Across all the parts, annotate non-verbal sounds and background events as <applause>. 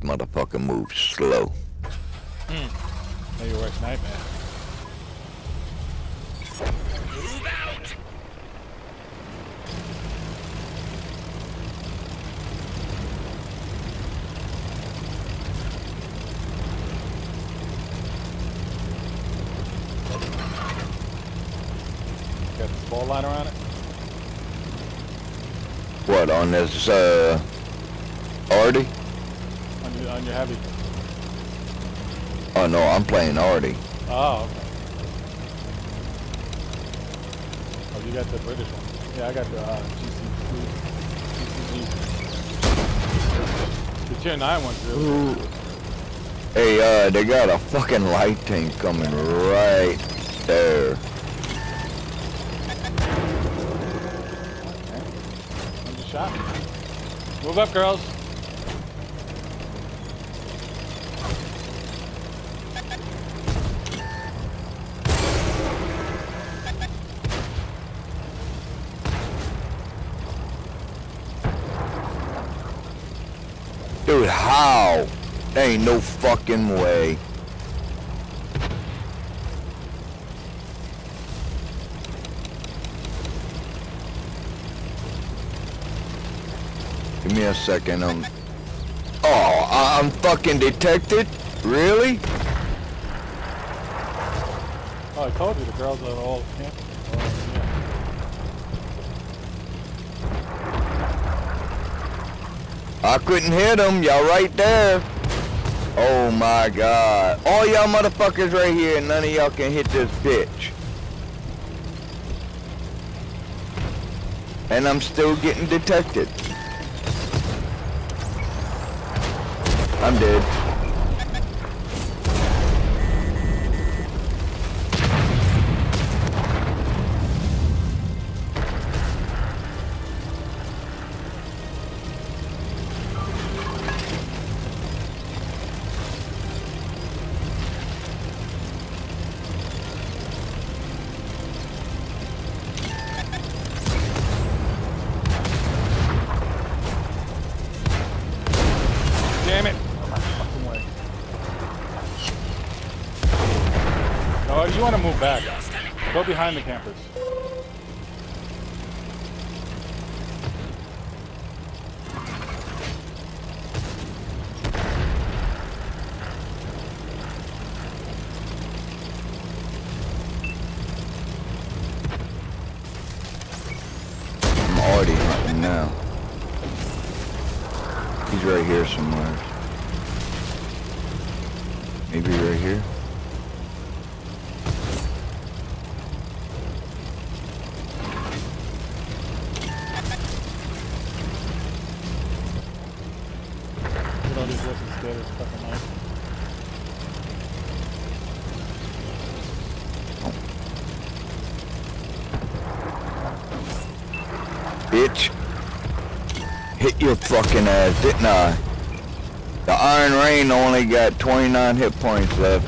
motherfucker moves slow. Hmm. Maybe worst nightmare. Move out! Got the ball line around it. What, on this, uh, Artie? On your, heavy. Oh no, I'm playing already. Oh, okay. Oh, you got the British one. Yeah, I got the uh, GCC. GCG. The tier 9 one's really good. Hey, uh, they got a fucking light tank coming right there. I'm shot. Move up, girls. How? There ain't no fucking way. Give me a second, um... Oh, I'm fucking detected? Really? Oh, I told you the girls are all. Oh, yeah. I couldn't hit them, y'all right there. Oh my god. All y'all motherfuckers right here, and none of y'all can hit this bitch. And I'm still getting detected. I'm dead. Damn it! Oh, you want to move back. Go behind the campers. I'm already hunting now. He's right here somewhere. Maybe right here. Bitch. Hit your fucking ass, didn't I? The Iron Rain only got 29 hit points left.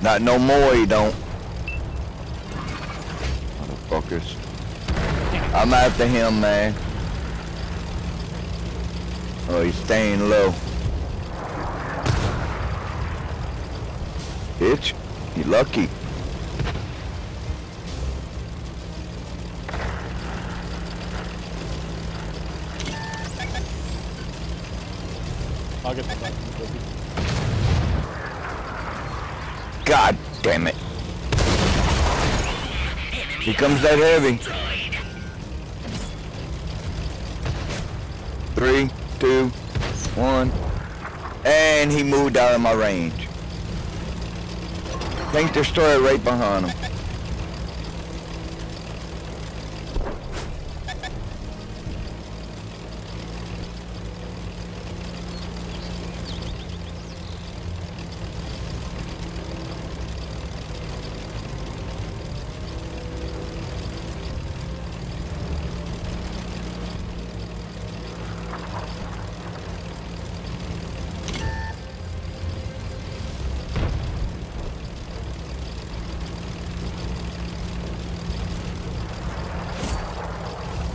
Not no more, you don't. Motherfuckers. I'm after him, man. Oh, he's staying low. Bitch, you lucky. I'll get the cookie. God damn it. Here comes that heavy. Three, two, one. And he moved out of my range. Tank destroyer right behind him.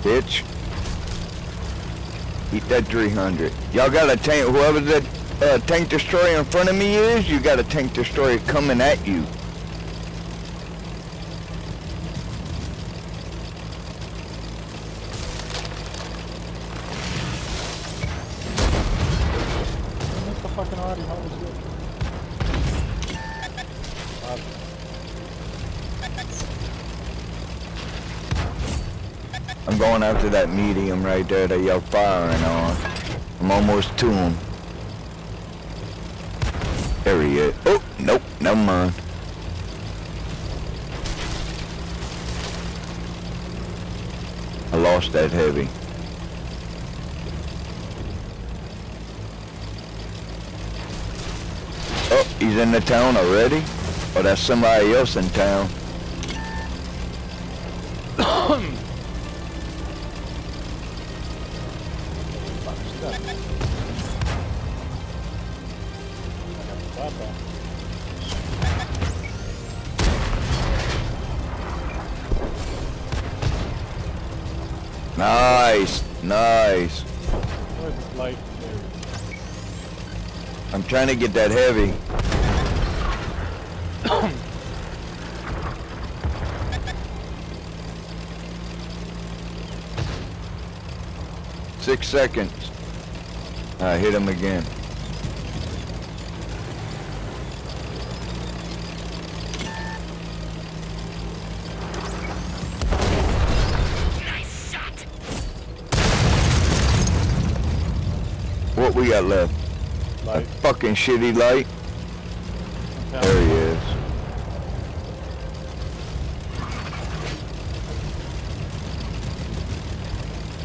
Bitch. Eat that 300. Y'all got a tank, whoever that uh, tank destroyer in front of me is, you got a tank destroyer coming at you. I'm going after that medium right there that y'all firing on. I'm almost to him. There he is. Oh, nope, never mind. I lost that heavy. Oh, he's in the town already? Oh, that's somebody else in town. <coughs> Nice, nice. I'm trying to get that heavy. <coughs> Six seconds. I hit him again. Nice shot. What we got left? A fucking shitty light. Okay. There he is.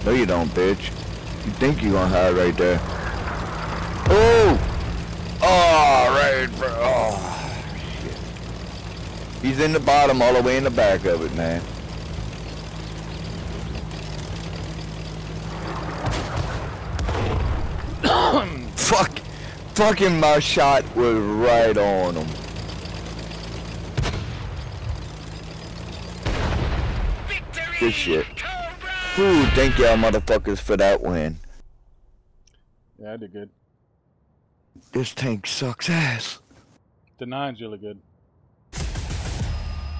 No you don't, bitch. You think you gonna hide right there. Oh! Oh, right, bro. Oh, shit. He's in the bottom all the way in the back of it, man. <coughs> Fuck. Fucking my shot was right on him. Victory. Good shit. Cobra. Ooh, thank y'all motherfuckers for that win. Yeah, I did good. This tank sucks ass. The nine's really good.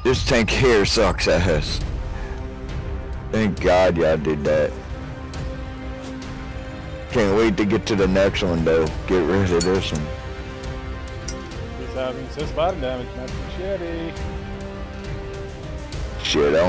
This tank here sucks ass. Thank God y'all did that. Can't wait to get to the next one though. Get rid of this one. He's having six bottom damage, machete. Shit, I